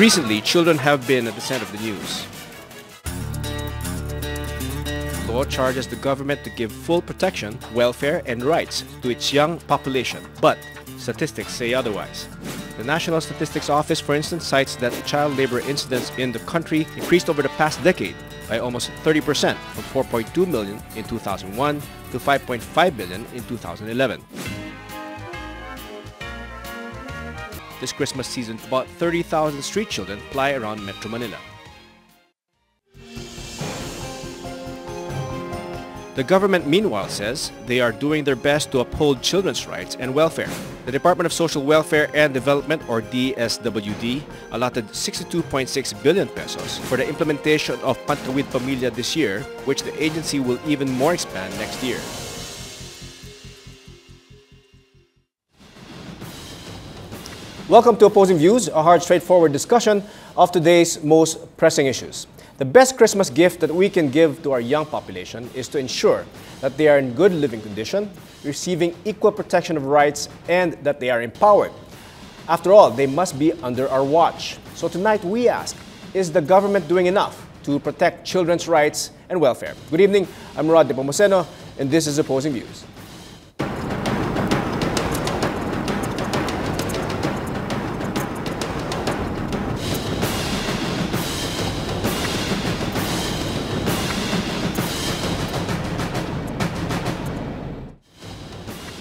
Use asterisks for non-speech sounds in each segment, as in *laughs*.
Recently, children have been at the center of the news. Law charges the government to give full protection, welfare, and rights to its young population, but statistics say otherwise. The National Statistics Office, for instance, cites that child labor incidents in the country increased over the past decade by almost 30% from 4.2 million in 2001 to 5.5 million in 2011. This Christmas season, about 30,000 street children ply around Metro Manila. The government, meanwhile, says they are doing their best to uphold children's rights and welfare. The Department of Social Welfare and Development, or DSWD, allotted 62.6 billion pesos for the implementation of Pantawid Pamilya this year, which the agency will even more expand next year. Welcome to Opposing Views, a hard, straightforward discussion of today's most pressing issues. The best Christmas gift that we can give to our young population is to ensure that they are in good living condition, receiving equal protection of rights, and that they are empowered. After all, they must be under our watch. So tonight we ask, is the government doing enough to protect children's rights and welfare? Good evening, I'm Rod Nepomuceno, and this is Opposing Views.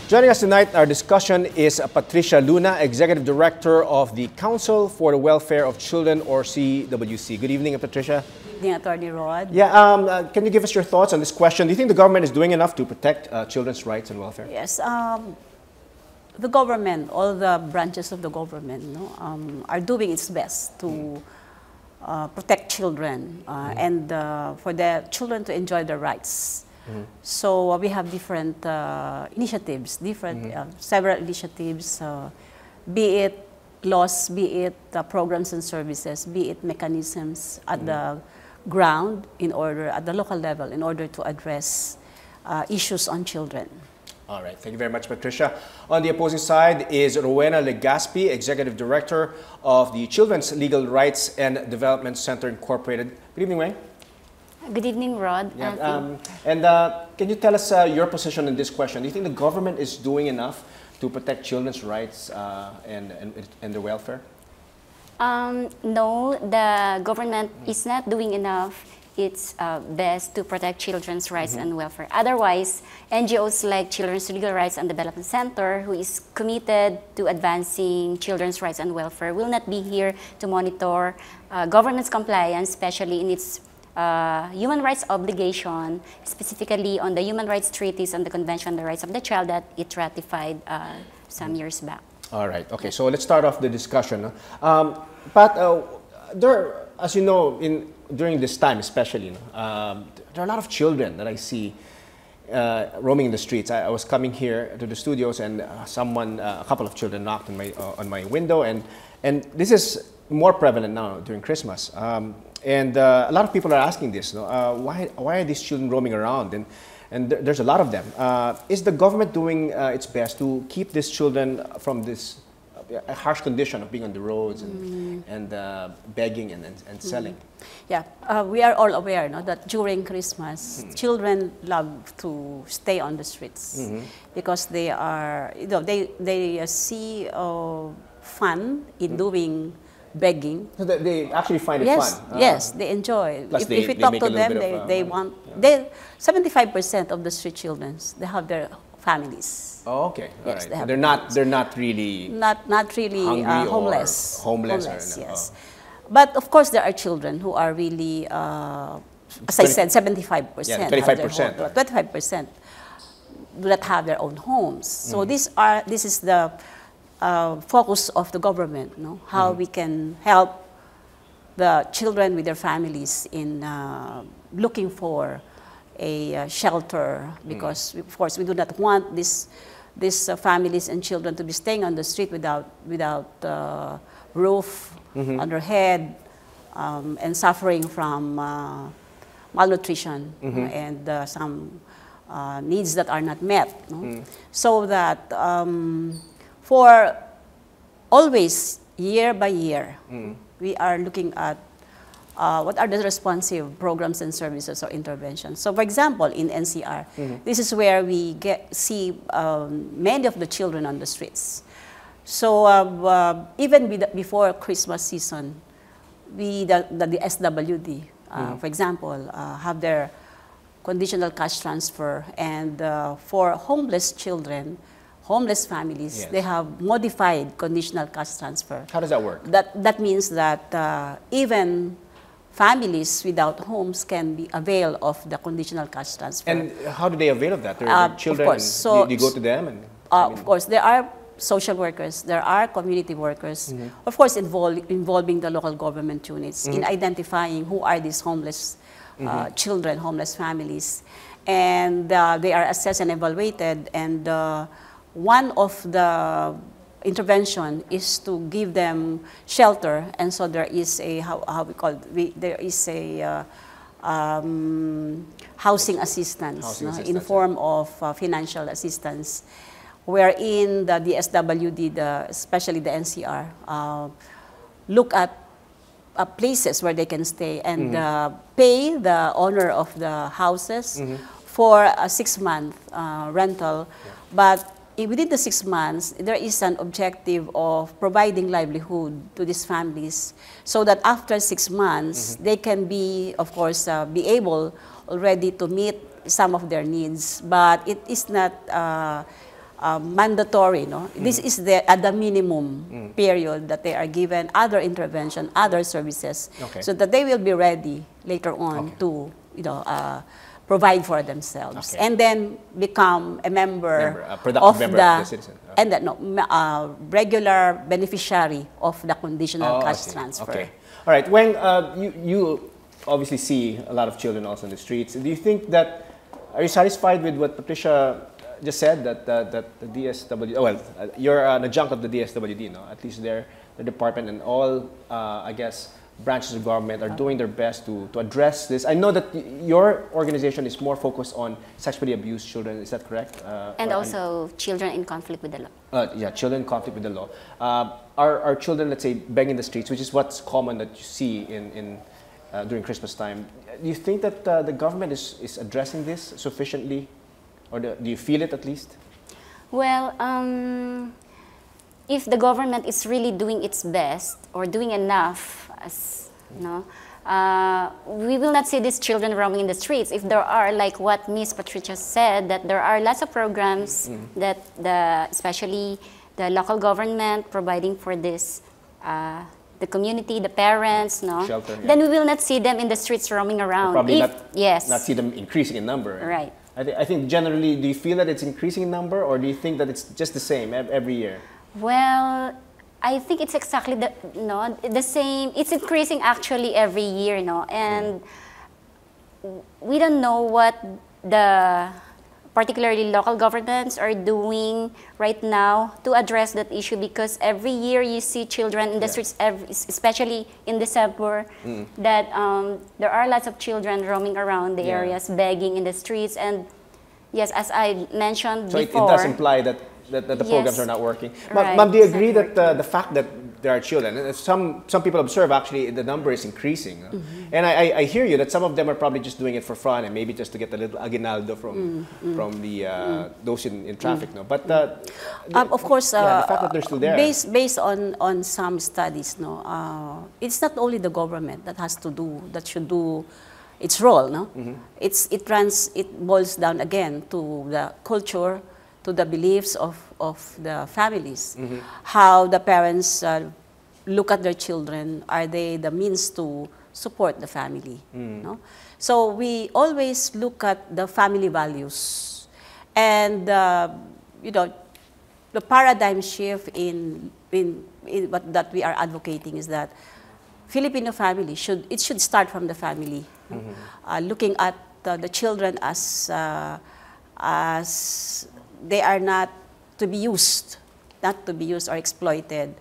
Joining us tonight, our discussion is Patricia Luna, Executive Director of the Council for the Welfare of Children, or CWC. Good evening, Patricia. Good evening, Attorney Rod. Yeah, um, uh, can you give us your thoughts on this question? Do you think the government is doing enough to protect uh, children's rights and welfare? Yes, um, the government, all the branches of the government, no, um, are doing its best to uh, protect children uh, mm. and uh, for the children to enjoy their rights. So uh, we have different uh, initiatives, different mm-hmm. uh, several initiatives, uh, be it laws, be it uh, programs and services, be it mechanisms at the mm-hmm. ground in order, at the local level, in order to address uh, issues on children. All right, thank you very much, Patricia. On the opposing side is Rowena Legaspi, Executive Director of the Children's Legal Rights and Development Center Incorporated. Good evening, Wayne. Good evening, Rod. Yeah, um, and uh, can you tell us uh, your position on this question? Do you think the government is doing enough to protect children's rights uh, and, and, and their welfare? Um, no, the government mm. is not doing enough its uh, best to protect children's rights mm -hmm. and welfare. Otherwise, NGOs like Children's Legal Rights and Development Center, who is committed to advancing children's rights and welfare, will not be here to monitor uh, governance compliance, especially in its uh, human rights obligation, specifically on the human rights treaties and the Convention on the Rights of the Child that it ratified uh, some years back. All right. Okay. So let's start off the discussion. Um, Pat, uh, there, as you know, in during this time, especially, um, there are a lot of children that I see uh, roaming in the streets. I, I, was coming here to the studios, and uh, someone, uh, a couple of children, knocked on my on my window, and and this is more prevalent now during Christmas. Um, and uh, a lot of people are asking this, no? uh, why, why are these children roaming around? And, and th there's a lot of them. Uh, is the government doing uh, its best to keep these children from this uh, harsh condition of being on the roads and, mm. and uh, begging and, and, and selling? Mm. Yeah, we are all aware no, that during Christmas, mm. children love to stay on the streets -hmm. because they are, you know, they, they see fun in -hmm. doing begging. So they actually find it yes, fun. Uh, yes, they enjoy. If, they, if we talk to them, they, of, they want, yeah. they, 75% of the street children, they have their families. Oh, okay. All yes, right. they they're not. They're not really. Not not really uh, homeless. homeless. Homeless. Or, yes. Oh. But of course, there are children who are really, uh, as I said, 75 percent. Yeah, 25 percent. 25 percent do not have their own homes. So mm. these are. This is the uh, focus of the government, no? how mm -hmm. we can help the children with their families in uh, looking for a uh, shelter because, mm. of course, we do not want this, these uh, families and children to be staying on the street without, without uh, roof mm -hmm. on their head um, and suffering from uh, malnutrition mm -hmm. and some needs that are not met. No? Mm. So that um, for always, year by year, mm. we are looking at uh, what are the responsive programs and services or interventions. So, for example, in NCR, this is where we get see um, many of the children on the streets. So, uh, uh, even before Christmas season, we the, the, the SWD, uh, for example, uh, have their conditional cash transfer, and uh, for homeless children, homeless families, Yes. they have modified conditional cash transfer. How does that work? That, that means that uh, even families without homes can be avail of the conditional cash transfer. And how do they avail of that? Their, Uh, their of children, course. So- you, you go to them and Uh, of course, there are social workers, there are community workers, Mm-hmm. of course, invol- involving the local government units in Mm-hmm. identifying who are these homeless uh, children, homeless families. And uh, they are assessed and evaluated. And uh, one of the intervention is to give them shelter. And so there is a, how, how we call it, we, there is a uh, um, housing assistance, Housing no, in assistance, form of uh, financial assistance, wherein the DSWD, the, especially the NCR, uh, look at uh, places where they can stay and uh, pay the owner of the houses for a six-month uh, rental. But i- within the six months, there is an objective of providing livelihood to these families so that after six months, they can be, of course, uh, be able already to meet some of their needs. But it is not uh, uh, mandatory. No? This is the, at the minimum period that they are given other intervention, other services, Okay. so that they will be ready later on Okay. to you know, uh, provide for themselves. Okay. And then become a member, Member, a productive of member the, of the and the, no, uh, regular beneficiary of the conditional Oh, cash transfer. Okay. All right. When uh, you, you obviously see a lot of children also in the streets, do you think that, are you satisfied with what Patricia just said, that, uh, that the DSWD, oh, well, uh, you're an adjunct of the DSWD, no? At least their, the department and all, uh, I guess, branches of government are doing their best to, to address this. I know that y- your organization is more focused on sexually abused children, is that correct? Uh, And also children in conflict with the law. uh, yeah, children in conflict with the law. Uh, are, are children, let's say, begging in the streets, which is what's common that you see in, in, uh, during Christmas time. Do you think that uh, the government is, is addressing this sufficiently? Or do, do you feel it at least? Well, um, if the government is really doing its best or doing enough, as you know, uh, we will not see these children roaming in the streets. If there are, like what Miss Patricia said, that there are lots of programs that the, especially the local government providing for this. Uh, the community, the parents, no. Shelter, yeah. Then we will not see them in the streets roaming around. Probably If- not, yes. not see them increasing in number. Right. I, thi- I think generally, do you feel that it's increasing in number or do you think that it's just the same every year? Well, I think it's exactly the no the same. It's increasing actually every year, no, and we don't know what the particularly local governments are doing right now to address that issue because every year you see children in the Yeah. streets, every, especially in December, Mm. that um, there are lots of children roaming around the Yeah. areas, begging in the streets, and yes, as I mentioned So it, it does imply that, that, that the programs are not working. Right, Ma'am, do you agree that uh, the fact that there are children, and some, some people observe actually the number is increasing. uh, Mm-hmm. And I, I, I hear you that some of them are probably just doing it for fun and maybe just to get a little aguinaldo from, Mm-hmm. from the, uh, those in, in traffic. No? But uh, Um, of course, uh, yeah, the fact that they're still there. based, based on, on some studies, no, uh, it's not only the government that has to do, that should do its role, no? Mm-hmm. It's, it runs, it boils down again to the culture, to the beliefs of, of the families, Mm-hmm. how the parents uh, look at their children, are they the means to support the family, Mm. no? So we always look at the family values and, uh, you know, the paradigm shift in, in, in what that we are advocating is that Filipino family should it should start from the family, uh, looking at uh, the children as uh, as they are not to be used, not to be used or exploited,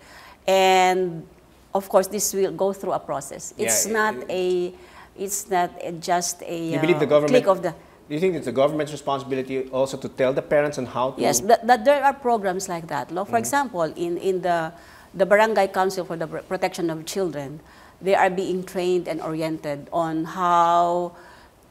and of course this will go through a process. It's Yeah, not it- a it's not a, just a you believe the uh, government, click of the do you think it's the government's responsibility also to tell the parents on how to? Yes, that, that there are programs like that. For Mm-hmm. example, in, in the the Barangay Council for the Protection of Children, they are being trained and oriented on how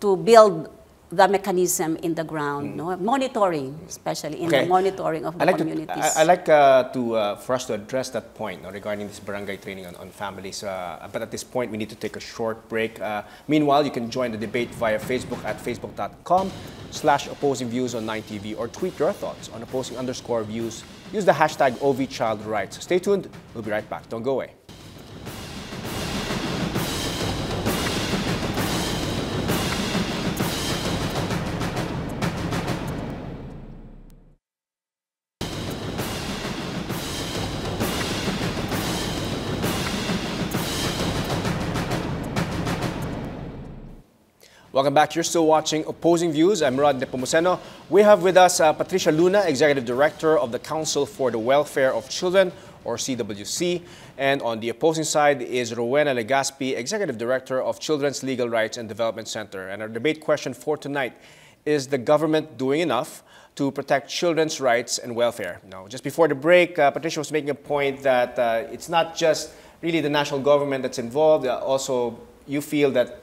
to build the mechanism in the ground, no? monitoring, especially in the monitoring of the I like communities. To, I, I like uh, to uh, for us to address that point no, regarding this barangay training on, on families. Uh, but at this point, we need to take a short break. Uh, meanwhile, you can join the debate via Facebook at facebook.com slash opposing views on 9TV or tweet your thoughts on opposing underscore views. Use the hashtag OVChildRights. Stay tuned. We'll be right back. Don't go away. Welcome back. You're still watching Opposing Views. I'm Rod Nepomuceno. We have with us uh, Patricia Luna, Executive Director of the Council for the Welfare of Children, or CWC. And on the opposing side is Rowena Legaspi, Executive Director of Children's Legal Rights and Development Center. And our debate question for tonight is the government doing enough to protect children's rights and welfare? Now, just before the break, uh, Patricia was making a point that uh, it's not just really the national government that's involved. Uh, also, you feel that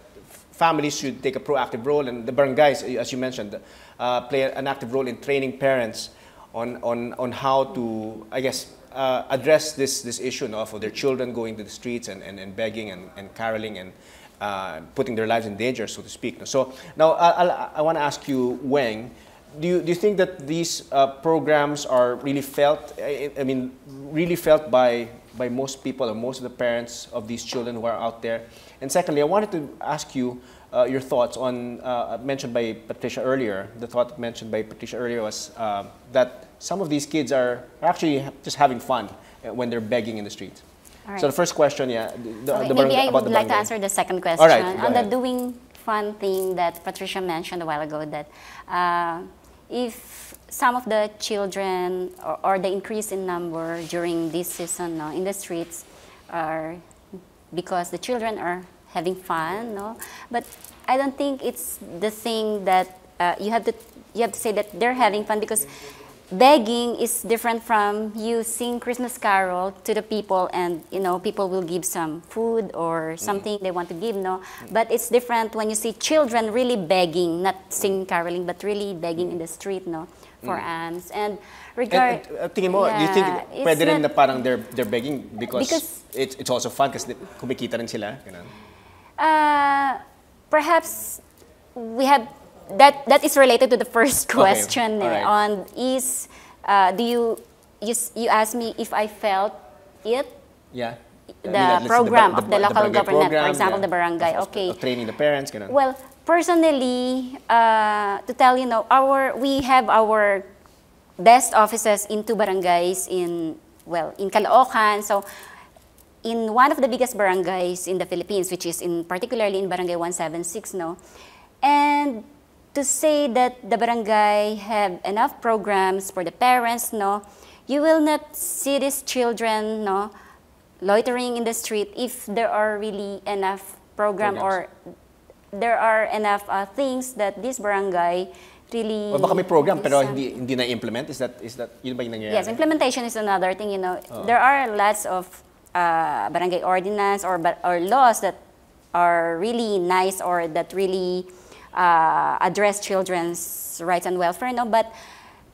families should take a proactive role, and the barangays, as you mentioned, uh, play an active role in training parents on, on, on how to, I guess, uh, address this, this issue no, of their children going to the streets and, and, and begging and, and caroling and uh, putting their lives in danger, so to speak. So now I, I, I want to ask you, Wang, do you, do you think that these uh, programs are really felt, I, I mean, really felt by, by most people or most of the parents of these children who are out there? And secondly, I wanted to ask you uh, your thoughts on, uh, mentioned by Patricia earlier, the thought mentioned by Patricia earlier was uh, that some of these kids are actually just having fun uh, when they're begging in the streets. All So the first question, yeah, the, Okay, the maybe I would like to answer the second question All right, on ahead. the doing fun thing that Patricia mentioned a while ago. That uh, if some of the children or, or the increase in number during this season no, in the streets are because the children are having fun, no. But I don't think it's the thing that uh, you have to you have to say that they're having fun because begging is different from you sing Christmas carol to the people and you know people will give some food or something they want to give no but it's different when you see children really begging not sing caroling but really begging in the street no for alms and regard And, uh, tingin mo, do you think Yeah, pwede rin na parang they're, they're begging because, Because- it's, it's also fun kasi kumikita rin sila? Ganun. Uh, perhaps we have that that is related to the first question eh, alright. on is uh, do you you you asked me if I felt it Yeah. I The mean, let's say program of the local barangay government, for example, yeah. the barangay, of- okay. Of training the parents, ganun. Well, personally, uh, to tell you know, our we have our desk offices in two barangays in well in Caloocan. So, in one of the biggest barangays in the Philippines, which is in particularly in Barangay 176, no, and to say that the barangay have enough programs for the parents, no, you will not see these children, no, loitering in the street if there are really enough program or there are enough uh, things that this barangay really o baka may program pero uh, hindi hindi na-implement? Is that, is that, yun ba yung nangyayari? Yes, implementation is another thing. You know, Oh. there are lots of uh, barangay ordinance or or laws that are really nice or that really uh, address children's rights and welfare. No, but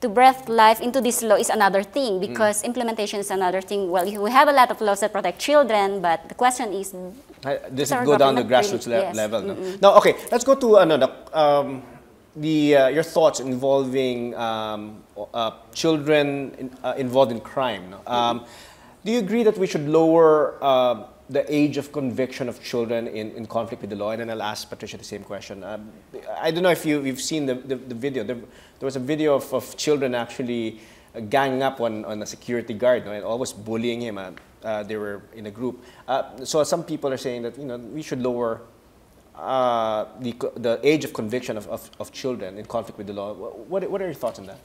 to breathe life into this law is another thing Mm. because implementation is another thing. Well, we have a lot of laws that protect children, but the question is, Does it go down the grassroots really- le- yes. level? No? Now, okay, let's go to another. um, the uh, your thoughts involving um, uh, children in, uh, involved in crime. No? Um, do you agree that we should lower uh, the age of conviction of children in, in conflict with the law? And then I'll ask Patricia the same question. Um, I don't know if you, you've seen the, the, the video. There, there was a video of, of children actually uh, ganging up on, on a security guard no, and almost bullying him. Uh, they were in a group. Uh, so some people are saying that you know we should lower uh, the, the age of conviction of, of, of children in conflict with the law. What, what are your thoughts on that?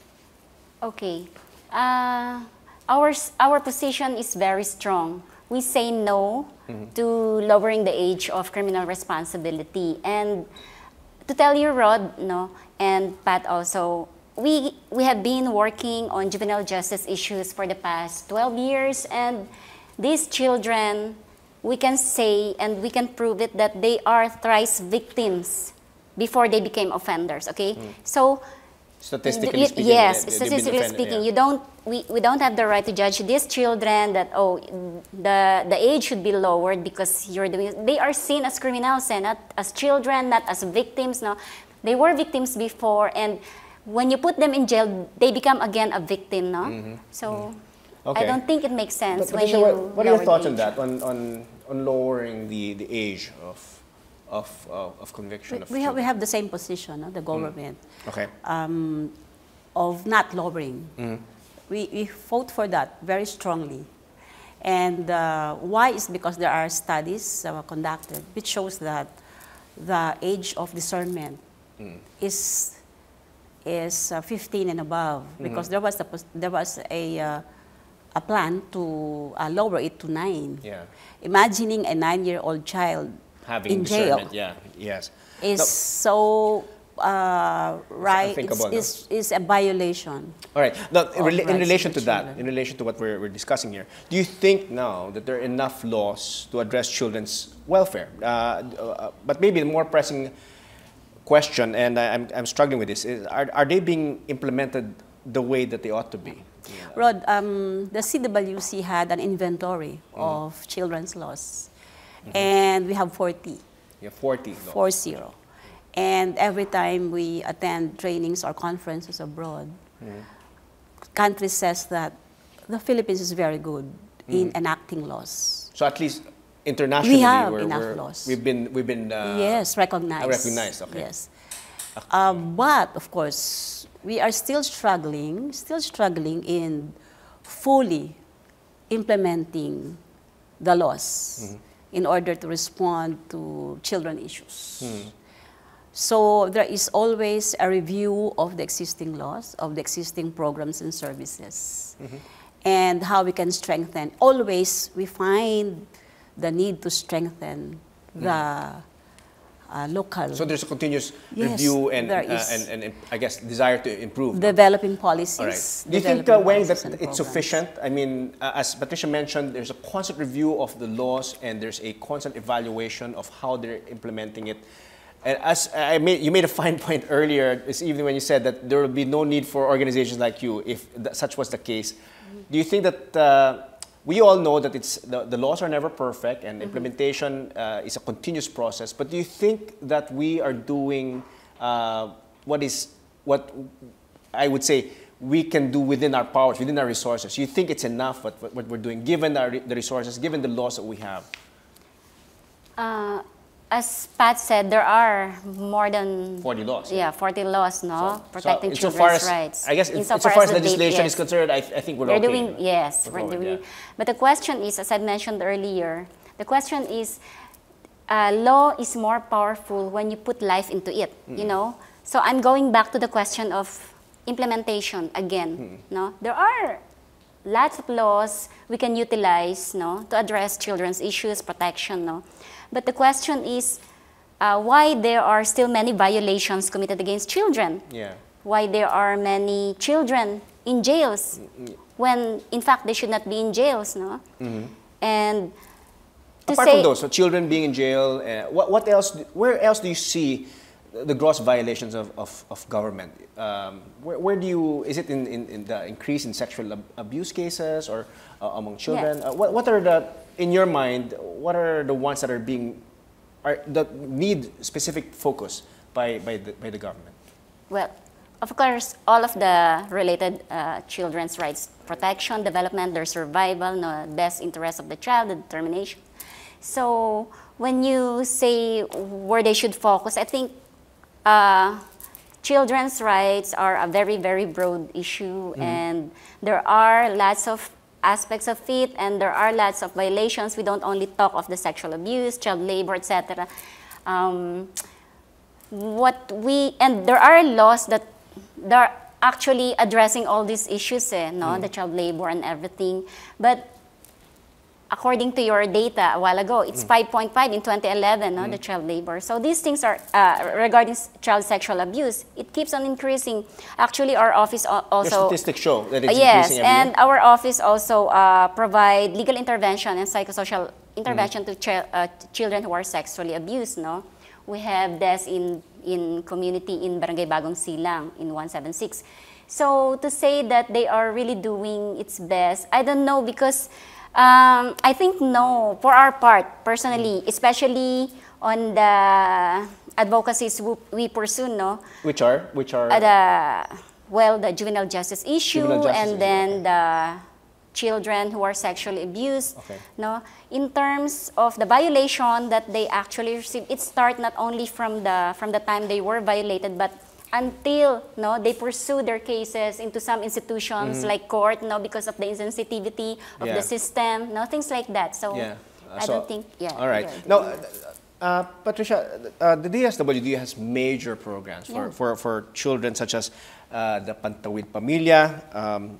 Okay. Uh, our, our position is very strong. We say no mm-hmm. to lowering the age of criminal responsibility. And to tell you, Rod, no, and Pat also, we, we have been working on juvenile justice issues for the past 12 years, and these children, we can say and we can prove it that they are thrice victims before they became offenders. Okay, mm. so Statistically Y- speaking, yes, they- statistically speaking, yeah. you don't. We, we don't have the right to judge these children that oh the the age should be lowered because you're doing. They are seen as criminals and not as children, not as victims. No, they were victims before, and when you put them in jail, they become again a victim. No, so Mm-hmm. Okay. I don't think it makes sense But, you. what, what are your thoughts on that? On, on, on lowering the, the age of, of, uh, of conviction of We have, we have the same position, no, the government, Okay. um, of not lowering. We, we fought for that very strongly. And uh, why is because there are studies uh, conducted which shows that the age of discernment is is uh, 15 and above because there was a there was a uh, a plan to uh, lower it to nine. Yeah. Imagining a nine-year-old child Having in jail yeah, yes. is No, so uh, right. It's, is, is a violation. All right. Now, in, rela- in relation to the that, children. in relation to what we're, we're discussing here, do you think now that there are enough laws to address children's welfare? Uh, uh, but maybe the more pressing question, and I, I'm, I'm struggling with this, is are, are they being implemented the way that they ought to be? Rod, um, the CWC had an inventory Mm-hmm. of children's laws, and we have 40, You have 40 laws. four zero. And every time we attend trainings or conferences abroad, Mm-hmm. country says that the Philippines is very good Mm-hmm. in enacting laws. So at least internationally, We have we're, enough we're- laws. we've been, we've been uh, yes, recognized. recognized, okay. Yes. Uh, but of course, we are still struggling, still struggling in fully implementing the laws Mm-hmm. In order to respond to children issues. Mm-hmm. So there is always a review of the existing laws, of the existing programs and services, Mm-hmm. and how we can strengthen. Always we find the need to strengthen the uh, local. So there's a continuous Yes, review and, there uh, and, and, and I guess desire to improve. developing policies. Right. Do you think, uh, Wang, that it's sufficient? I mean, uh, as Patricia mentioned, there's a constant review of the laws and there's a constant evaluation of how they're implementing it. And as I made, you made a fine *laughs* point earlier this evening when you said that there will be no need for organizations like you if such was the case. Do you think that uh, we all know that it's the, the laws are never perfect and implementation uh, is a continuous process? But do you think that we are doing uh, what is what I would say we can do within our powers, within our resources. You think it's enough what, what, what we're doing, given our, the resources, given the laws that we have? Uh, as Pat said, there are more than 40 laws. Yeah, 40 laws, no, protecting so children's as, rights. I guess in- Insofar insofar as date, legislation yes. is concerned, I, I think we're We're okay. doing yes, We're forward, doing. yeah. But the question is, as I mentioned earlier, the question is, uh, law is more powerful when you put life into it. You know, so I'm going back to the question of implementation again. No, there are lots of laws we can utilize, no, to address children's issues, protection, no. But the question is, uh, why there are still many violations committed against children? Yeah. why there are many children in jails when in fact they should not be in jails no and to Apart say from those, so children being in jail, uh, what, what else, where else do you see the gross violations of, of, of government? Um, where, where do you, is it in, in, in the increase in sexual ab- abuse cases or uh, among children? Uh, what, what are the, in your mind, what are the ones that are being, are, that need specific focus by, by, the, by the government? well of course all of the related uh, children's rights protection development their survival no best interest of the child the determination so when you say where they should focus i think uh, children's rights are a very very broad issue and there are lots of aspects of it and there are lots of violations. We don't only talk of the sexual abuse child labor etc um, what we and there are laws that are actually addressing all these issues eh, no? The child labor and everything. But according to your data a while ago, it's 5.5 in 2011, no, the child labor. So these things are, uh, regarding child sexual abuse, it keeps on increasing. Actually, our office al- Your also... statistics show that Uh, it's yes, increasing every and our office also uh, provide legal intervention and psychosocial intervention Mm-hmm. to chi- uh, children who are sexually abused. No, we have this in in community in Barangay Bagong Silang in 176. So to say that they are really doing its best, I don't know because um, I think no for our part personally, Mm. especially on the advocacies we, pursue. No, Which are? Which are? uh, the well the juvenile justice issue Juvenile justice and issue, then the children who are sexually abused Okay. no in terms of the violation that they actually receive it start not only from the from the time they were violated but until no they pursue their cases into some institutions like court no because of the insensitivity of. Yeah. the system no things like that so Yeah. Uh, i so- don't think yeah All right. they're Now, uh, uh, Patricia, uh, the DSWD has major programs for, Yeah. for, for children such as uh, the Pantawid Pamilya, um,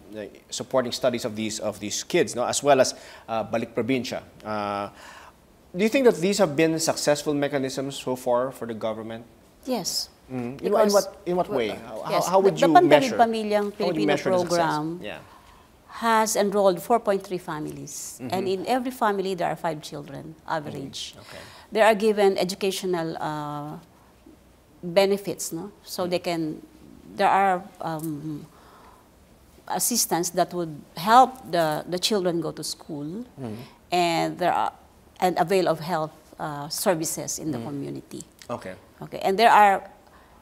supporting studies of these of these kids, no, as well as uh, Balik Probinsya. Uh, do you think that these have been successful mechanisms so far for the government? Yes. In, in what in what way? How, Yes, how would the- you the measure? Pamilyang how would you Filipino measure the program Yeah. has enrolled 4.3 families, Mm-hmm. and in every family there are five children, average. Okay. They are given educational uh, benefits, no? So they can. There are um, assistance that would help the, the children go to school, Mm-hmm. and there are and avail of health uh, services in the Mm-hmm. community. Okay. Okay, and there are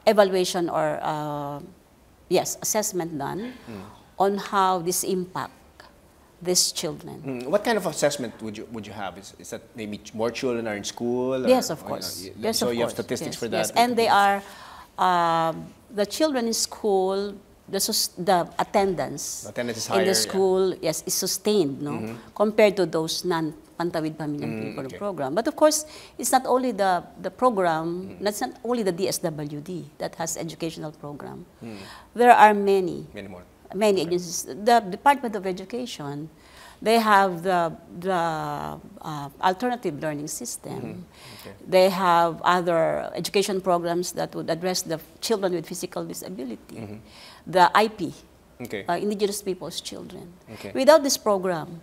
evaluation or uh, yes assessment done Hmm. on how this impact these children. Mm, What kind of assessment would you would you have? Is, is that maybe more children are in school? or- Yes, of or, you know, course. yes, so of you have statistics yes, for that. Yes, and they are um the children in school. The, the attendance Attendance is in higher, the yeah. School yes is sustained no compared to those non Pantawid Pamilyang Mm, okay. program. But of course, it's not only the, the Mm. program, that's not only the DSWD that has educational program. Mm. There are many Many more. many agencies. The Department of Education, they have the, the uh, alternative learning system. Mm-hmm. Okay. They have other education programs that would address the children with physical disability. Mm-hmm. The IP, Okay. uh, Indigenous People's Children. Okay. Without this program,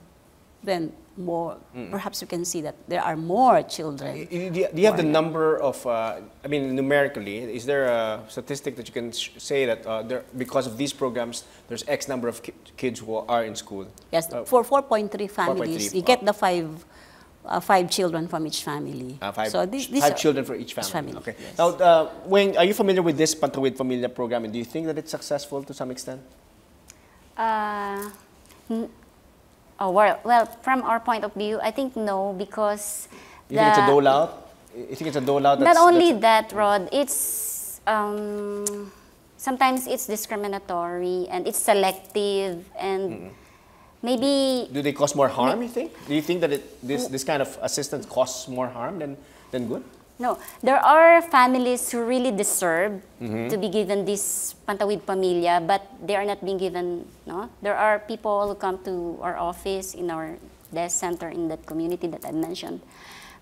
then more, perhaps you can see that there are more children. Y- y- Do you, do you have the number of, uh, I mean, numerically, is there a statistic that you can sh- say that uh, there, because of these programs, there's X number of ki- kids who are in school? Yes, Uh, for 4.3 families, 4.3, you get the five, uh, five children from each family. Uh, five, so these, these five are- children for each family. family, Okay. yes. Now, uh, Wayne, are you familiar with this Pantawid Pamilya program, and do you think that it's successful to some extent? Oh, well, well, from our point of view, I think no, because You think it's a dole out? You think it's a dole out? Not only that's- that, Rod, it's um, sometimes it's discriminatory and it's selective and maybe Do they cause more harm, you think? Do you think that it, this, this kind of assistance costs more harm than, than good? No, there are families who really deserve Mm-hmm. to be given this Pantawid Pamilya, but they are not being given, no? There are people who come to our office in our desk center in that community that I mentioned.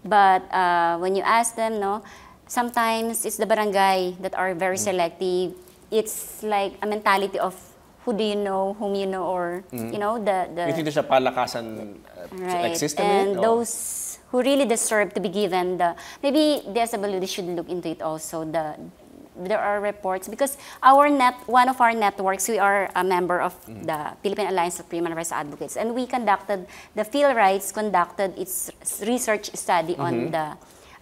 But uh, when you ask them, no, sometimes it's the barangay that are very Mm. selective. It's like a mentality of who do you know, whom you know, or, you know, the... the. You think there's a palakasan uh, Right. like system in and it? those who really deserve to be given the maybe the SWD should look into it also. The there are reports because our net one of our networks we are a member of Mm-hmm. the Philippine Alliance of Human Rights Advocates and we conducted the PhilRights conducted its research study Mm-hmm. on the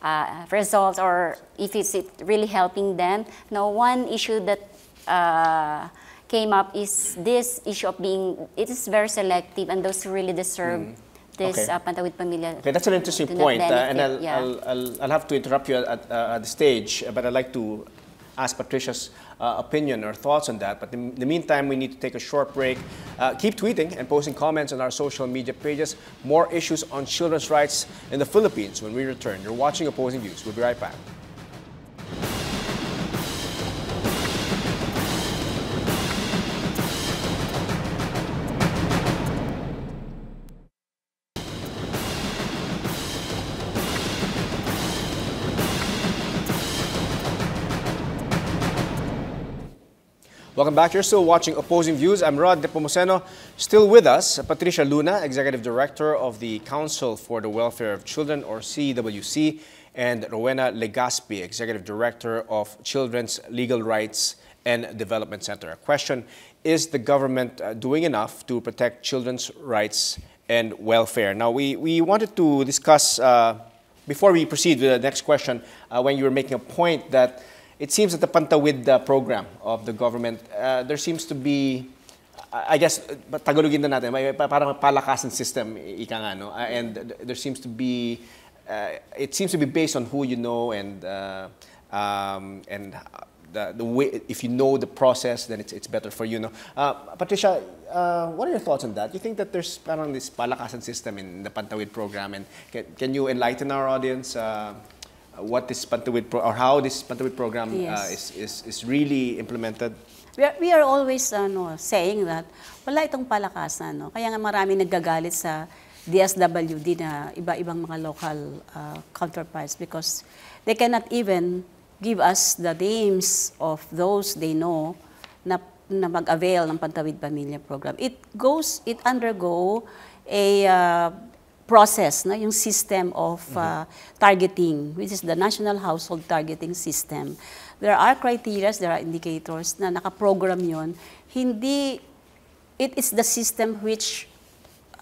uh, results or if it's it really helping them. Now one issue that uh, came up is this issue of being it is very selective and those who really deserve this. Okay. uh, Pantawid Pamilya. Okay, that's an interesting point, uh, and I'll, yeah. I'll, I'll, I'll have to interrupt you at, uh, at the stage, uh, but I'd like to ask Patricia's uh, opinion or thoughts on that. But in the meantime, we need to take a short break. Uh, keep tweeting and posting comments on our social media pages. More issues on children's rights in the Philippines when we return. You're watching Opposing Views. We'll be right back. Welcome back. You're still watching Opposing Views. I'm Rod Nepomuceno. Still with us, Patricia Luna, Executive Director of the Council for the Welfare of Children, or CWC, and Rowena Legaspi, Executive Director of Children's Legal Rights and Development Center. A question, is the government uh, doing enough to protect children's rights and welfare? Now, we, we wanted to discuss, uh, before we proceed with the next question, uh, when you were making a point that it seems that the Pantawid uh, program of the government, uh, there seems to be, I guess, uh, Tagalogin na natin, may pa- parang palakasan system, ika nga, no? Uh, and there seems to be, uh, it seems to be based on who you know and, uh, um, and the, the way, if you know the process, then it's, it's better for you, no? Patricia, what are your thoughts on that? You think that there's parang this palakasan system in the Pantawid program, and can, can you enlighten our audience what this Pantawid pro- or how this Pantawid program uh, Yes. is, is, is really implemented? We are, we are always ano, saying that wala itong palakasan. No? Kaya nga marami nagagalit sa DSWD na iba-ibang mga local uh, counterparts because they cannot even give us the names of those they know na, na mag-avail ng Pantawid Pamilya Program. It goes, it undergo a uh, process, no? yung system of uh, targeting, which is the National Household Targeting System. There are criteria, there are indicators na nakaprogram yon. Hindi, it is the system which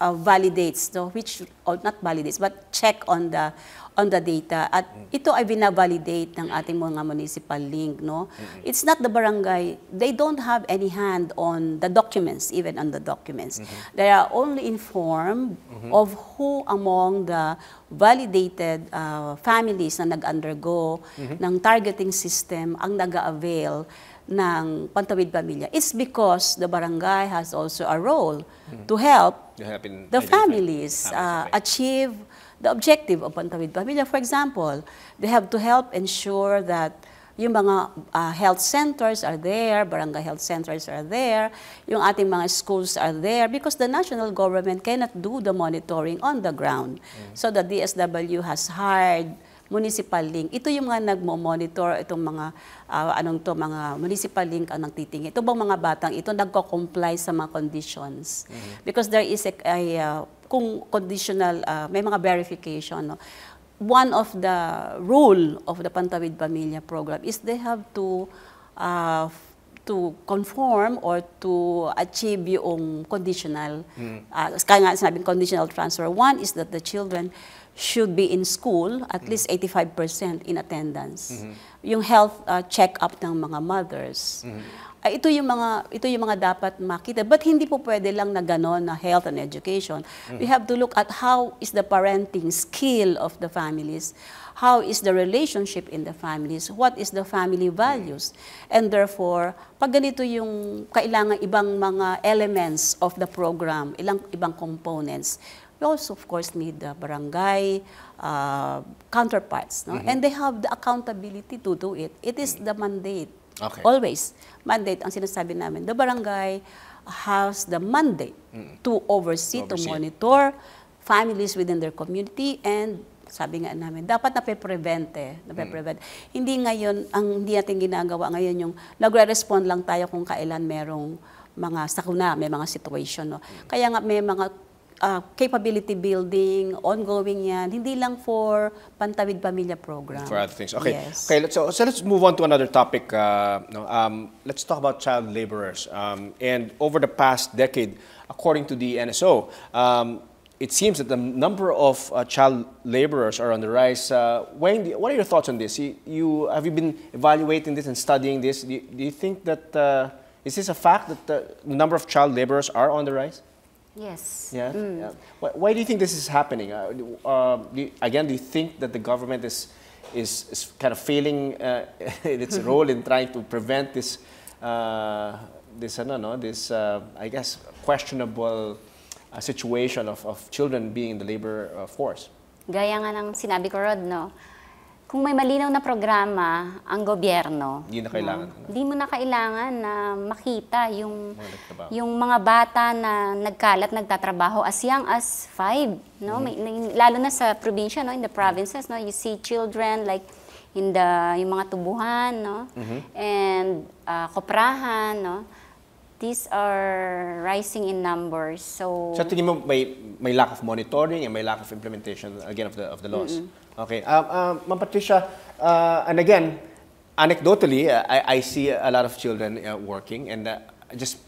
uh, validates, no? which, or not validates, but check on the on the data. At ito ay binavalidate ng ating mga municipal link. No? It's not the barangay. They don't have any hand on the documents, even on the documents. They are only informed of who among the validated uh, families na nag-undergo ng targeting system ang nag-avail ng Pantawid Pamilya. It's because the barangay has also a role to help To help the families uh, achieve the objective of Pantawid Pamilya. For example, they have to help ensure that yung mga uh, health centers are there, barangay health centers are there, yung ating mga schools are there because the national government cannot do the monitoring on the ground. So the DSW has hired municipal link. Ito yung mga nagmo-monitor itong mga ah, anong to mga municipal link ang nagtitingin. Ito bang mga batang ito nagko-comply sa mga conditions? Because there is a, a, ah, kung conditional ah, may mga verification no. One of the rule of the Pantawid Pamilya program is they have to ah, to conform or to achieve yung conditional, ah, kaya nga sinabing conditional transfer. One is that the children should be in school at least 85% in attendance. Yung health uh, check-up ng mga mothers. Ay, ito yung mga ito yung mga dapat makita. But hindi po pwede lang na ganon na health and education. We have to look at how is the parenting skill of the families. How is the relationship in the families? What is the family values? And therefore, pag ganito yung kailangan ibang mga elements of the program, ilang ibang components, we also of course need the barangay uh, counterparts. No? And they have the accountability to do it. It is the mandate. Okay. Always. Mandate ang sinasabi namin. The barangay has the mandate to oversee, to Oversee. monitor families within their community and sabi nga namin, dapat nape-prevent eh. Nape-prevent. Hindi ngayon, ang hindi natin ginagawa ngayon yung nagre-respond lang tayo kung kailan merong mga sakuna, may mga situation. No? Kaya nga may mga uh, capability building, ongoing yan, hindi lang for Pantawid Pamilya Program. for other things. Okay. Yes. Okay. Let's, so, so let's move on to another topic. Uh, no, um, let's talk about child laborers. Um, and over the past decade, according to the NSO, um, it seems that the number of uh, child laborers are on the rise. Uh, Wayne, what are your thoughts on this? You, you have you been evaluating this and studying this? Do you, do you think that uh, is this a fact that the number of child laborers are on the rise? Yes. Yeah. yeah. Why, why do you think this is happening? Uh, uh, do you, again, do you think that the government is is, is kind of failing uh, *laughs* in its *laughs* role in trying to prevent this uh, this ano, no, this uh, I guess questionable uh, situation of, of children being in the labor uh, force? Gaya nga ng sinabi ko, Rod, no? Kung may malinaw na programa ang gobyerno, Hindi na kailangan, no, hindi mo na kailangan na makita yung Mga yung mga bata na nagkalat nagtatrabaho as young as five, no? Mm-hmm. May- lalo na sa probinsya, no, in the provinces, no, you see children like in the yung mga tubuhan, no? And uh, koprahan, no? These are rising in numbers. So, Sa tingin mo, may, may lack of monitoring and may lack of implementation, again, of the, of the laws. Okay. Um, um, Ma'am Patricia, uh, and again, anecdotally, uh, I, I see a lot of children uh, working, and uh, just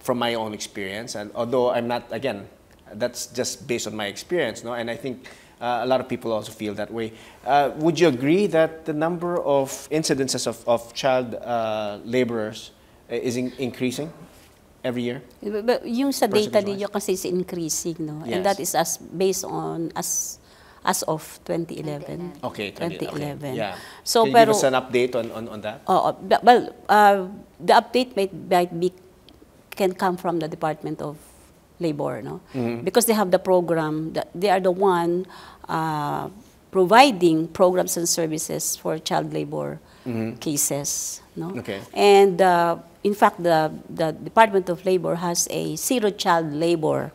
from my own experience, and although I'm not, again, that's just based on my experience, no? And I think uh, a lot of people also feel that way. Uh, would you agree that the number of incidences of, of child uh, laborers uh, is in- increasing every year? But- but Yung sa data ninyo kasi is increasing, no? Yes. And that is as based on as as of 2011. Okay, 20, 2011. Okay. Yeah. So Can you pero give us an update on, on, on that? But- well, uh, the update might, might be can come from the Department of Labor, no? Mm-hmm. Because they have the program, that they are the one uh, providing programs and services for child labor cases, no? Okay. And uh, in fact, the the Department of Labor has a zero child labor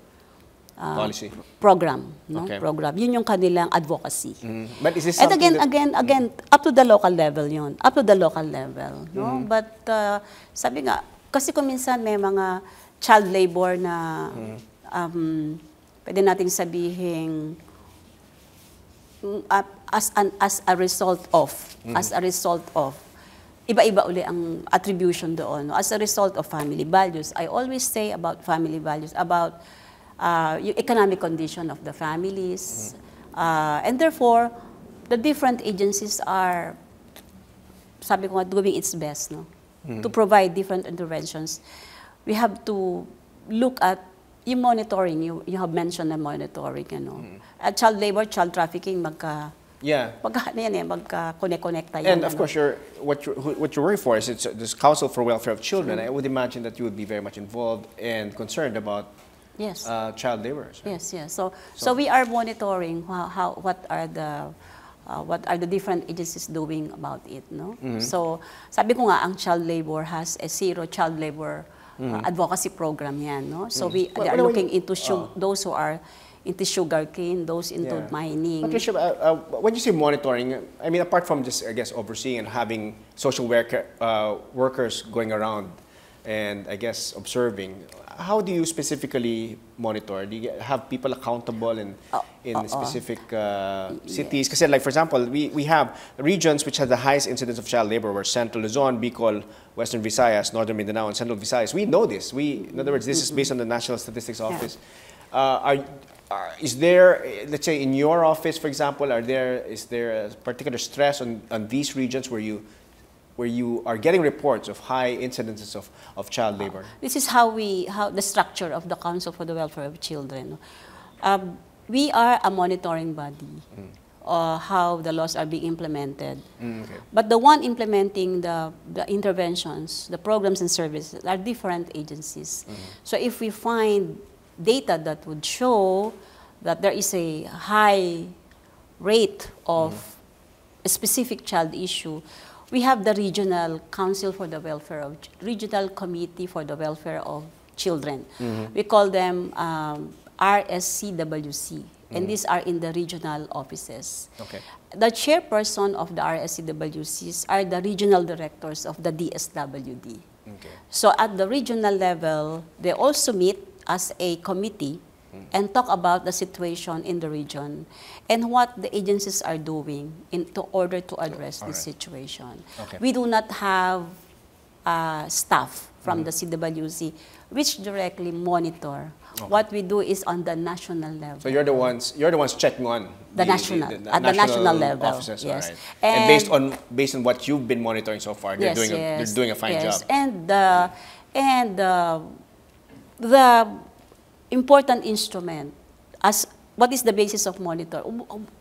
uh, Policy. program, no? Okay. Program. Yun yung kanilang advocacy. Mm. But is this And again, again, again, up to the local level yun. Up to the local level. No? Mm-hmm. But uh, sabi nga, kasi kung minsan may mga child labor na Mm-hmm. um, pwede nating sabihin mm, uh, as, an, as a result of, Mm-hmm. as a result of, iba-iba uli ang attribution doon. no? As a result of family values. I always say about family values, about uh, economic condition of the families. Uh, and therefore, the different agencies are, sabi ko nga, doing its best no? to provide different interventions. We have to look at yung monitoring, you, you have mentioned the monitoring, ano. At child labor, child trafficking, magka, Yeah. magka, ano yan eh, magka-connect-connecta yan. And of ano. course, you're, what, you're, what you're working for is it's, uh, this Council for Welfare of Children. I would imagine that you would be very much involved and concerned about Yes. uh, child laborers. right? Yes, yes. So, so, we are monitoring how, how what are the uh, what are the different agencies doing about it, no? Mm-hmm. So, sabi ko nga ang child labor has a zero child labor uh, advocacy program yan, no? So we Mm-hmm. Well, they are well, looking when- into su- those who are into sugarcane, those into Yeah. mining. Patricia, uh, uh, when you say monitoring, I mean, apart from just, I guess, overseeing and having social worker, uh, workers going around and, I guess, observing, how do you specifically monitor? Do you have people accountable in, Oh, in oo. specific uh, cities? Because, like, for example, we, we have regions which have the highest incidence of child labor, where Central Luzon, Bicol, Western Visayas, Northern Mindanao, and Central Visayas. We know this. We, in other words, this is based on the National Statistics Office. Uh, are, are, is there, let's say, in your office, for example, are there is there a particular stress on, on these regions where you where you are getting reports of high incidences of, of child labor? This is how we, how the structure of the Council for the Welfare of Children. Um, we are a monitoring body, uh, how the laws are being implemented. Mm, okay. But the one implementing the, the interventions, the programs and services are different agencies. So if we find data that would show that there is a high rate of a specific child issue, we have the Regional Council for the Welfare of Regional Committee for the Welfare of Children. We call them um, RSCWC, and these are in the regional offices. Okay. The chairperson of the RSCWCs are the regional directors of the DSWD. Okay. So at the regional level, they also meet as a committee and talk about the situation in the region and what the agencies are doing in to order to address this Alright. situation. Okay. We do not have uh, staff from the CWC which directly monitor. What we do is on the national level. So you're the ones you're the ones checking on The national- at the national level, offices, yes. alright. And, And- based on based on what you've been monitoring so far, they're doing a, they're doing a fine yes. job. And the and the the important instrument as what is the basis of monitor?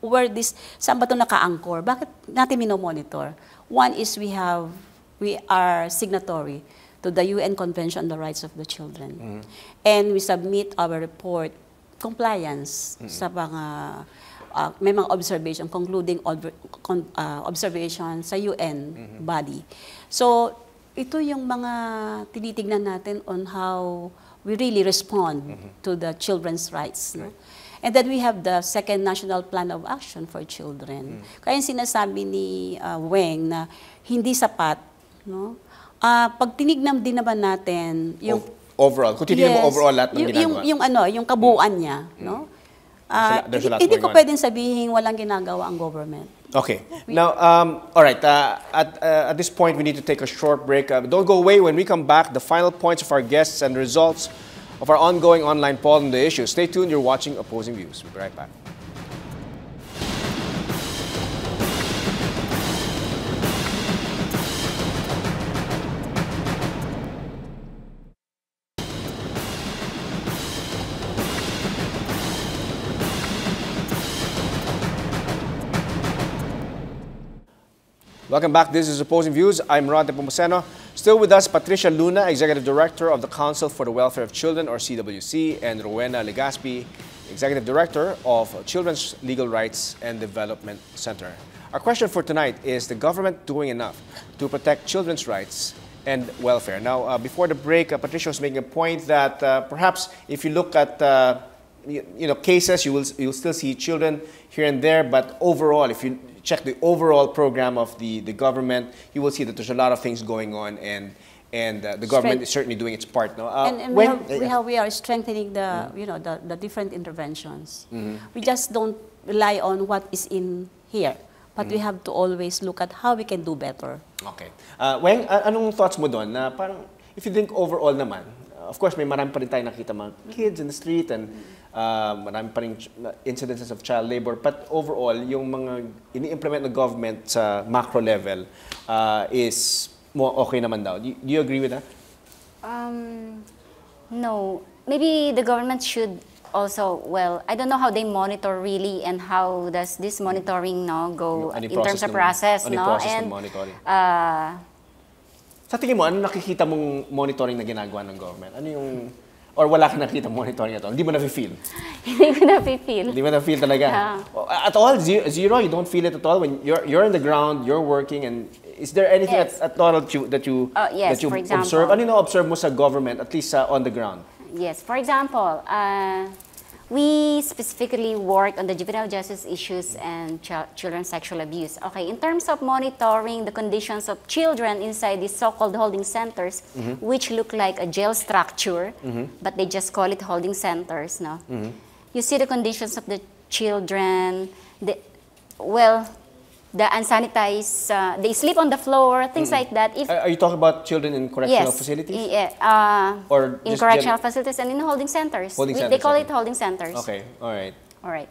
Where this saan ba ito naka-anchor? Bakit natin mino-monitor? One is we have we are signatory to the UN Convention on the Rights of the Children. Mm-hmm. And we submit our report compliance Mm-hmm. sa mga uh, may mga observation concluding ob- con- uh, observation sa UN Mm-hmm. body. So ito yung mga tinitignan natin on how we really respond Mm-hmm. to the children's rights. No? And then we have the second National Plan of Action for Children. Kaya yung sinasabi ni uh, Weng na hindi sapat, no? Ah, pag tinignan din naman natin yung O- overall, kung titignan mo Yes. overall lahat ng yung, ginagawa. Yung, yung ano, yung kabuuan niya, no? Lot hindi ko pwedeng sabihin walang ginagawa ang government. Okay. Now, um, all right. Uh, at, uh, at this point, we need to take a short break. Uh, don't go away. When we come back, the final points of our guests and results of our ongoing online poll on the issue. Stay tuned. You're watching Opposing Views. We'll be right back. Welcome back. This is Opposing Views. I'm Rod Nepomuceno. Still with us, Patricia Luna, Executive Director of the Council for the Welfare of Children, or CWC, and Rowena Legaspi, Executive Director of Children's Legal Rights and Development Center. Our question for tonight is the government doing enough to protect children's rights and welfare? Now, uh, before the break, uh, Patricia was making a point that uh, perhaps if you look at uh, you, you know cases, you will you'll still see children here and there, but overall, if you check the overall program of the, the government, you will see that there's a lot of things going on, and and uh, the government Strength- is certainly doing its part. No, uh, and and we, when- have, we, have, we are strengthening the, you know, the, the different interventions. We just don't rely on what is in here, but we have to always look at how we can do better. Okay. Uh, Weng, anong thoughts mo doon na parang if you think overall naman, of course may marami pa rin tayo nakita mga kids in the street and uh, marami pa rin incidences of child labor but overall yung mga ini-implement ng government sa macro level uh, is mo okay naman daw. Do you, do you agree with that? Um, no, maybe the government should also. Well, I don't know how they monitor really, and how does this monitoring no go Ano in terms of process, ano no? process and monitoring? uh, Sa tingin mo, ano nakikita mong monitoring na ginagawa ng government? Ano yung or wala ka nakita monitoring at all? Hindi mo na-feel? *laughs* hindi ko na feel. Hindi mo na-feel talaga? Yeah. At all? Zero? You don't feel it at all? When you're, you're in the ground, you're working, and is there anything Yes. at, at all that you, that you, Uh, yes, that you for example. observe? Ano yung na-observe mo sa government, at least uh, on the ground? Yes, for example, uh, we specifically work on the juvenile justice issues and ch- children's sexual abuse. Okay, in terms of monitoring the conditions of children inside these so-called holding centers, mm-hmm. which look like a jail structure, mm-hmm. but they just call it holding centers, no? Mm-hmm. You see the conditions of the children, the, well, the unsanitized, uh, they sleep on the floor, things like that. If Are, are you talking about children in correctional yes, facilities? Yeah, uh, Or in correctional facilities and in holding centers. Holding We- centers, They call okay. it holding centers. Okay, all right. All right.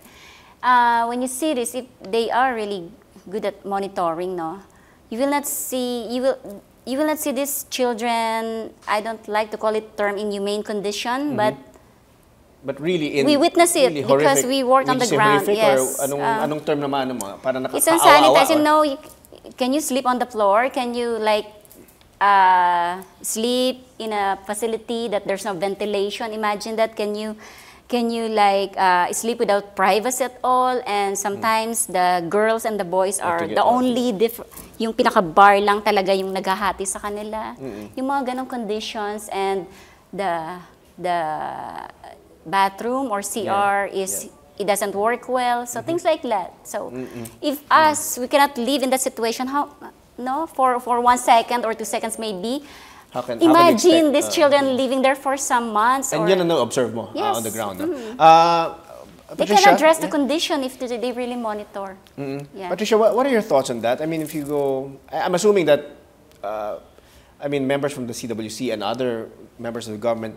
Uh, when you see this, if they are really good at monitoring, no, you will not see you will you will not see these children. I don't like to call it term inhumane condition, but But really, in We witness it really because horrific- we work on the ground, horrific, yes. Or anong, Uh, anong term naman ano mo? Para naka it's unsanitized. You know, you, can you sleep on the floor? Can you like uh, sleep in a facility that there's no ventilation? Imagine that. Can you can you like uh, sleep without privacy at all? And sometimes the girls and the boys to are the out. only diff- yung pinaka-bar lang talaga yung naghahati sa kanila. Yung mga ganong conditions and the the bathroom or CR is it doesn't work well. So things like that. So if us we cannot live in that situation, how no for for one second or two seconds maybe. How can- how Imagine expect, these uh, children living there for some months. And or yan ang na-observe mo uh, on the ground. no? mhm. Uh, they can address the yeah? condition if they really monitor. Yeah. Patricia, what, what are your thoughts on that? I mean, if you go, I'm assuming that, uh, I mean, members from the CWC and other members of the government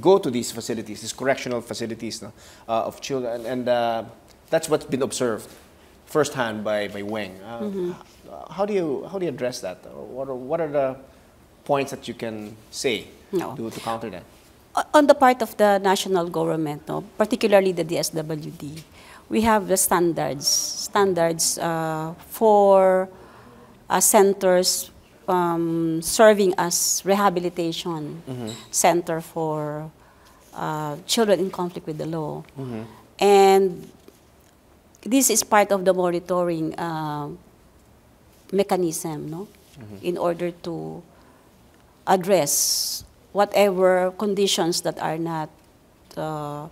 go to these facilities, these correctional facilities no, uh, of children, and uh, that's what's been observed firsthand by, by Weng. Uh, h- How do you how do you address that? What are, what are the points that you can say No. to, to counter that? On the part of the national government, no, particularly the DSWD, we have the standards, standards uh, for uh, centers um, serving as rehabilitation center for uh, children in conflict with the law. And this is part of the monitoring uh, mechanism, no? In order to address whatever conditions that are not uh,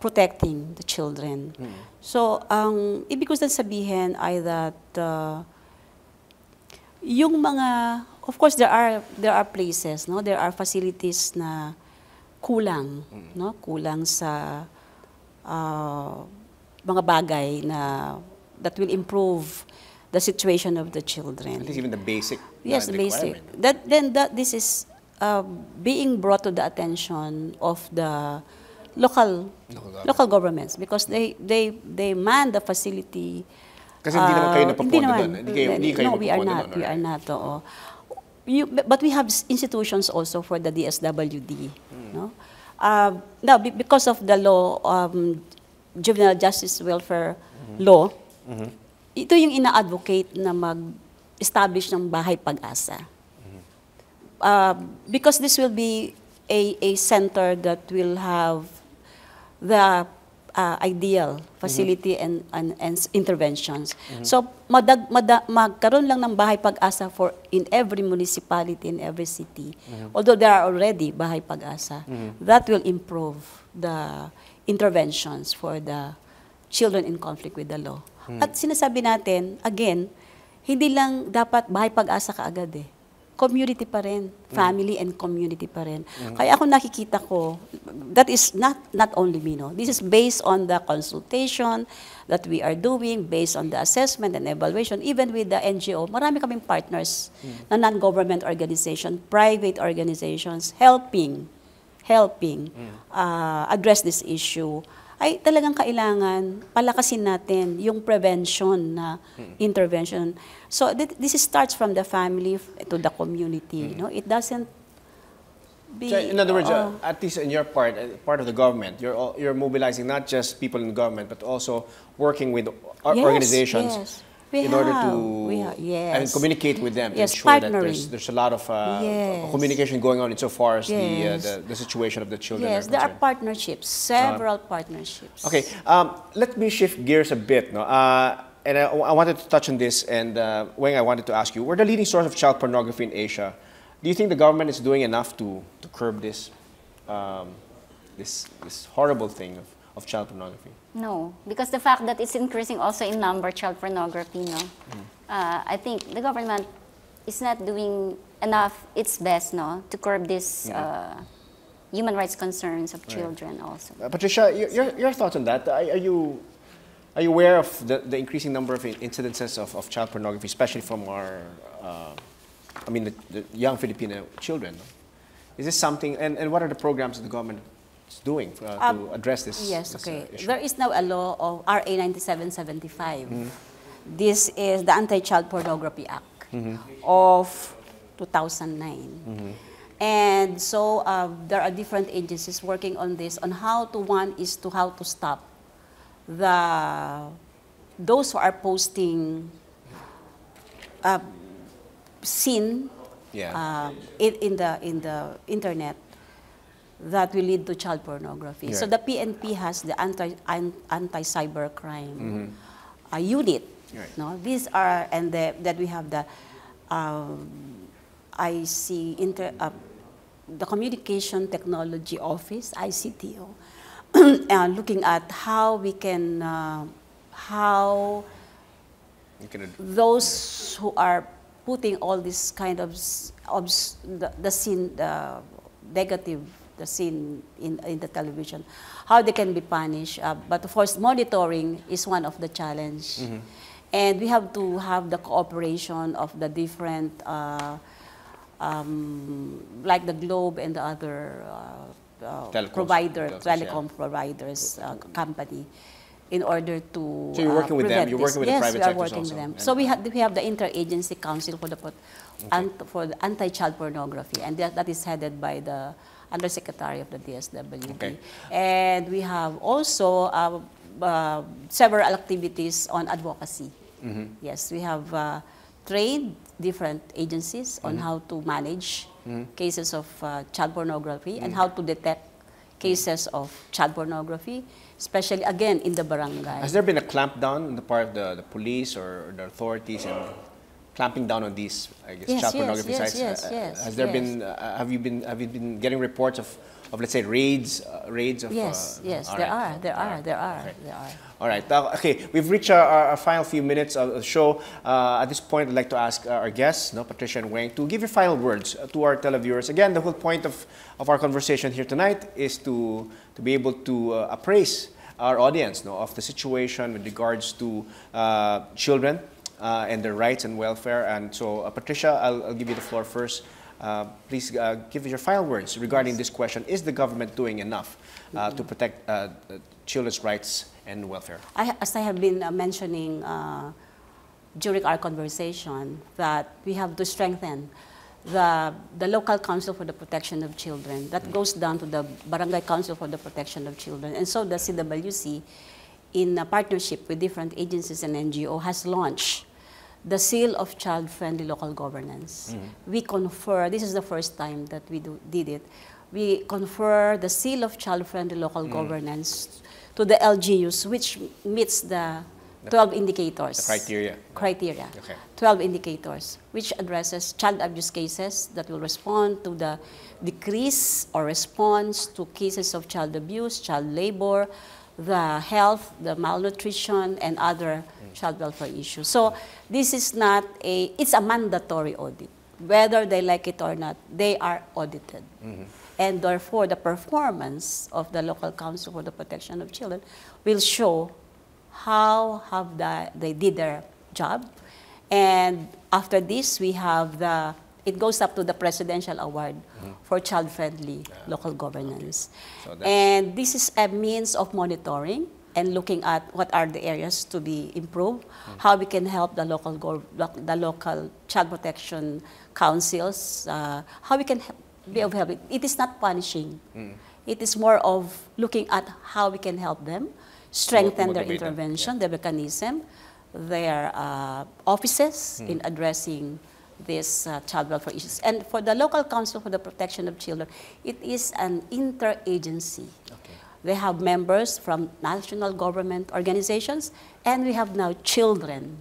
protecting the children. So, ang ibig ko sabihin ay that uh, yung mga, of course, there are there are places, no, there are facilities na kulang, no, kulang sa uh, mga bagay na that will improve the situation of the children. At least even the basic. Yes, the basic. That then that this is uh, being brought to the attention of the local Local government. local governments because they they they man the facility. Kasi hindi naman kayo uh, napopondo naman. doon. Hindi kayo- hindi kayo no, we are not. doon, We are not. Oo. You, but we have institutions also for the DSWD. Hmm. No? Uh, now, be- because of the law, um, juvenile justice welfare Mm-hmm. law, ito yung ina-advocate na mag-establish ng bahay pag-asa. Uh, because this will be a, a center that will have the uh, ideal facility and, and, and s- interventions. So, madag, mada, magkaroon lang ng bahay pag-asa for in every municipality, in every city. Although there are already bahay pag-asa, that will improve the interventions for the children in conflict with the law. At sinasabi natin, again, hindi lang dapat bahay pag-asa kaagad eh. Community pa rin. Family and community pa rin. Kaya ako nakikita ko, that is not not only me, no? This is based on the consultation that we are doing, based on the assessment and evaluation, even with the NGO. Marami kaming partners na non-government organization, private organizations, helping helping uh, address this issue ay talagang kailangan palakasin natin yung prevention na intervention. So th- this starts from the family to the community, no? It doesn't be So in other words, oo. uh, at least in your part, uh, part of the government, you're all, you're mobilizing not just people in government, but also working with Yes, organizations yes. We in order to have- I mean, communicate with them to Yes, ensure that there's, there's a lot of uh, Yes. communication going on insofar as the, uh, the the situation of the children. Yes, are there are partnerships, several partnerships. Okay, um, let me shift gears a bit. No? Uh, and I, I wanted to touch on this, and uh, Weng, I wanted to ask you, we're the leading source of child pornography in Asia. Do you think the government is doing enough to, to curb this, um, this, this horrible thing of, of child pornography? No, because the fact that it's increasing also in number, child pornography, no? Uh, I think the government is not doing enough its best, no, to curb this uh, human rights concerns of children also. Uh, Patricia, your, your, your thoughts on that? Are, are you are you aware of the, the increasing number of incidences of, of child pornography, especially from our, uh, I mean, the, the young Filipino children? Is this something, and, and what are the programs that the government doing uh, to Um, address this? Yes, this, okay. uh? There is now a law of RA 9775. Mm-hmm. This is the Anti-Child Pornography Act Mm-hmm. of 2009. Mm-hmm. And so uh, there are different agencies working on this, on how to, one is to how to stop the, those who are posting uh, sin Yeah. uh, in, in, the, in the internet that will lead to child pornography. So the PNP has the anti, an, anti-cybercrime uh, unit. Right. No? These are, and the, that we have the um, IC, inter, uh, the Communication Technology Office, ICTO, *clears throat* uh, looking at how we can, uh, how can those who are putting all this kind of obs- the, the scene, the negative, the scene in, in the television, how they can be punished. Uh, but of course, monitoring is one of the challenge. And we have to have the cooperation of the different, uh, um, like the Globe and the other uh, uh, Telecoms, provider, telcos, yeah. telecom providers, uh, company, in order to So you're working with them, you're this. working with the yes, private we are working also, with them. and- So we have we have the interagency council for the pot- ant- for the anti-child pornography, and that, that is headed by the undersecretary of the DSWD. Okay. And we have also uh, uh, several activities on advocacy. Mm-hmm. Yes, we have uh, trained different agencies Mm-hmm. on how to manage cases of uh, child pornography Mm-hmm. and how to detect cases of child pornography, especially again in the barangay. Has there been a clampdown on the part of the, the police or the authorities and clamping down on these, I guess, Yes, child yes, pornography yes, sites? yes, Uh, yes, Has there yes. been, uh, have you been, have you been getting reports of, of let's say raids, uh, raids of. Yes, uh, yes, there right. are, there are, there are, Okay. there are. All right. Okay, we've reached our, our, our final few minutes of the show. Uh, at this point, I'd like to ask our guests, no, Patricia and Weng, to give your final words to our televiewers. Again, the whole point of, of our conversation here tonight is to, to be able to uh, appraise our audience no, of the situation with regards to uh, children and their rights and welfare. And so, uh, Patricia, I'll, I'll give you the floor first. Uh, please uh, give your final words regarding this question. Is the government doing enough uh, to protect uh, uh, children's rights and welfare? I, as I have been uh, mentioning uh, during our conversation, that we have to strengthen the, the local council for the protection of children. That goes down to the barangay council for the protection of children. And so the CWC, in a partnership with different agencies and NGO, has launched the seal of child-friendly local governance. Mm-hmm. We confer, this is the first time that we do, did it, we confer the seal of child-friendly local mm. governance to the LGUs, which meets the 12 indicators. The criteria. Criteria. Okay. 12 indicators, which addresses child abuse cases that will respond to the decrease or response to cases of child abuse, child labor, the health, the malnutrition, and other child welfare issues. So this is not a, it's a mandatory audit. Whether they like it or not, they are audited. Mm-hmm. And therefore, the performance of the local council for the protection of children will show how have the, they did their job. And after this, we have the, it goes up to the Presidential Award for Child-Friendly Local Governance. So and this is a means of monitoring and looking at what are the areas to be improved, how we can help the local, the local child protection councils, uh, how we can be of help. It is not punishing. It is more of looking at how we can help them, strengthen their intervention, their mechanism, their uh, offices in addressing these uh, child welfare issues. And for the local council for the protection of children, it is an interagency. Okay. They have members from national government organizations, and we have now children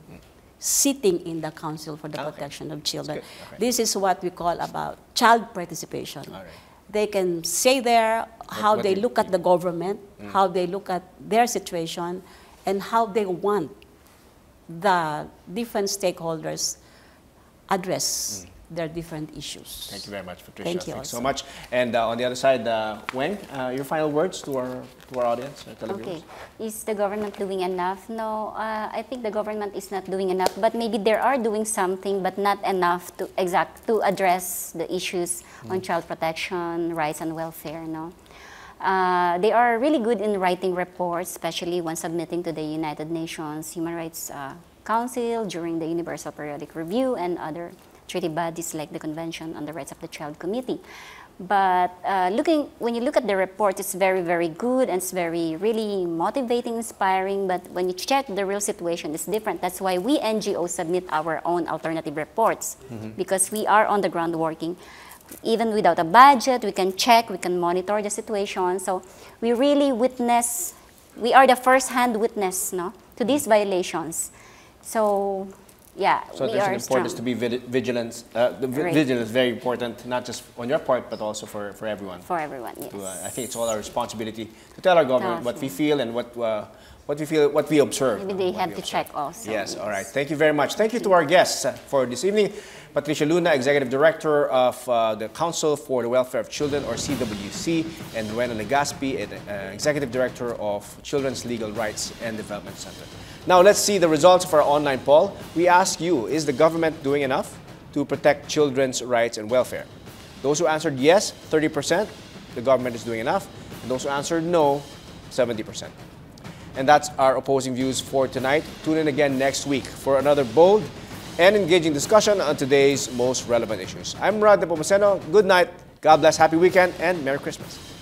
sitting in the council for the Okay. protection of children. Okay. This is what we call about child participation. All right. They can say there how what they they- look at the government, how they look at their situation, and how they want the different stakeholders address their different issues. Thank you very much, Patricia. Thank you Thanks so much. And uh, on the other side, uh, Weng, uh, your final words to our to our audience, our. Okay. Is the government doing enough? No, uh, I think the government is not doing enough, but maybe they are doing something, but not enough to exact to address the issues on child protection, rights, and welfare. No. Uh, they are really good in writing reports, especially when submitting to the United Nations Human Rights uh, Council during the Universal Periodic Review and other treaty bodies like the Convention on the Rights of the Child Committee. But uh, looking, when you look at the report, it's very, very good and it's very, really motivating, inspiring. But when you check the real situation, it's different. That's why we NGOs submit our own alternative reports because we are on the ground working. Even without a budget, we can check, we can monitor the situation. So we really witness, we are the first-hand witness no, to these violations. So, yeah, So we there's are an importance strong to be vigilant. Uh, the Right. vigilance is very important, not just on your part, but also for, for everyone. for everyone. Yes. To, uh, I think it's all our responsibility to tell our government what we feel and what uh, what we feel, what we observe. Maybe they have to observe. check also. Yes, all right. Thank you very much. Thank you to our guests uh, for this evening. Patricia Luna, Executive Director of uh, the Council for the Welfare of Children, or CWC, and Rowena Legaspi, uh, Executive Director of Children's Legal Rights and Development Center. Now let's see the results of our online poll. We ask you, is the government doing enough to protect children's rights and welfare? Those who answered yes, 30%, the government is doing enough. And those who answered no, 70%. And that's our opposing views for tonight. Tune in again next week for another bold and engaging discussion on today's most relevant issues. I'm Rod Nepomuceno. Good night, God bless, happy weekend, and Merry Christmas.